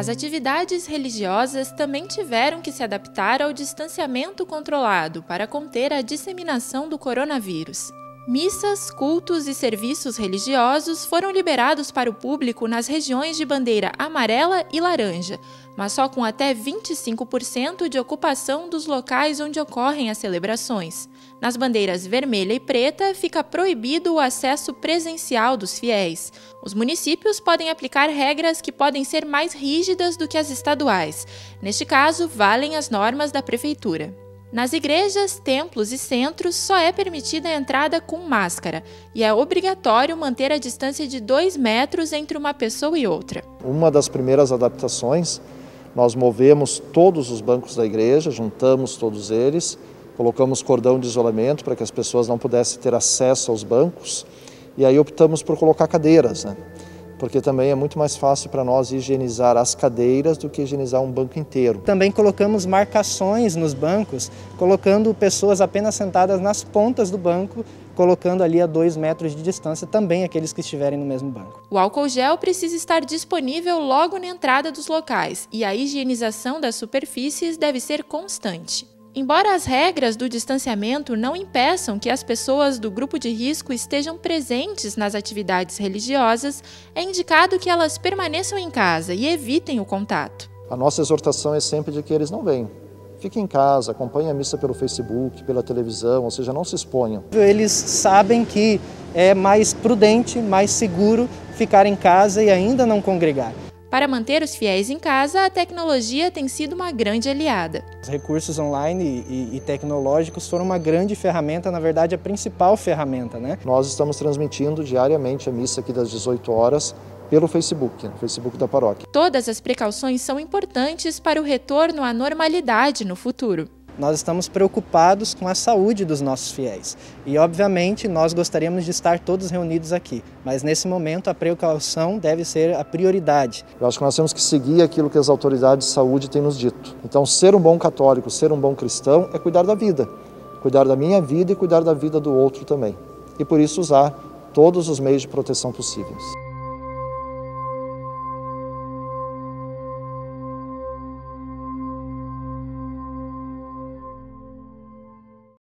As atividades religiosas também tiveram que se adaptar ao distanciamento controlado para conter a disseminação do coronavírus. Missas, cultos e serviços religiosos foram liberados para o público nas regiões de bandeira amarela e laranja, mas só com até 25% de ocupação dos locais onde ocorrem as celebrações. Nas bandeiras vermelha e preta, fica proibido o acesso presencial dos fiéis. Os municípios podem aplicar regras que podem ser mais rígidas do que as estaduais. Neste caso, valem as normas da prefeitura. Nas igrejas, templos e centros só é permitida a entrada com máscara e é obrigatório manter a distância de 2 metros entre uma pessoa e outra. Uma das primeiras adaptações, nós movemos todos os bancos da igreja, juntamos todos eles, colocamos cordão de isolamento para que as pessoas não pudessem ter acesso aos bancos e aí optamos por colocar cadeiras. Né? Porque também é muito mais fácil para nós higienizar as cadeiras do que higienizar um banco inteiro. Também colocamos marcações nos bancos, colocando pessoas apenas sentadas nas pontas do banco, colocando ali a dois metros de distância também aqueles que estiverem no mesmo banco. O álcool gel precisa estar disponível logo na entrada dos locais e a higienização das superfícies deve ser constante. Embora as regras do distanciamento não impeçam que as pessoas do grupo de risco estejam presentes nas atividades religiosas, é indicado que elas permaneçam em casa e evitem o contato. A nossa exortação é sempre de que eles não venham. Fiquem em casa, acompanhem a missa pelo Facebook, pela televisão, ou seja, não se exponham. Eles sabem que é mais prudente, mais seguro ficar em casa e ainda não congregar. Para manter os fiéis em casa, a tecnologia tem sido uma grande aliada. Os recursos online e, e, tecnológicos foram uma grande ferramenta, na verdade a principal ferramenta. Né? Nós estamos transmitindo diariamente a missa aqui das 18 horas pelo Facebook, no Facebook da paróquia. Todas as precauções são importantes para o retorno à normalidade no futuro nós estamos preocupados com a saúde dos nossos fiéis. E, obviamente, nós gostaríamos de estar todos reunidos aqui, mas nesse momento a precaução deve ser a prioridade. Eu acho que nós temos que seguir aquilo que as autoridades de saúde têm nos dito. Então, ser um bom católico, ser um bom cristão é cuidar da vida, cuidar da minha vida e cuidar da vida do outro também. E por isso usar todos os meios de proteção possíveis.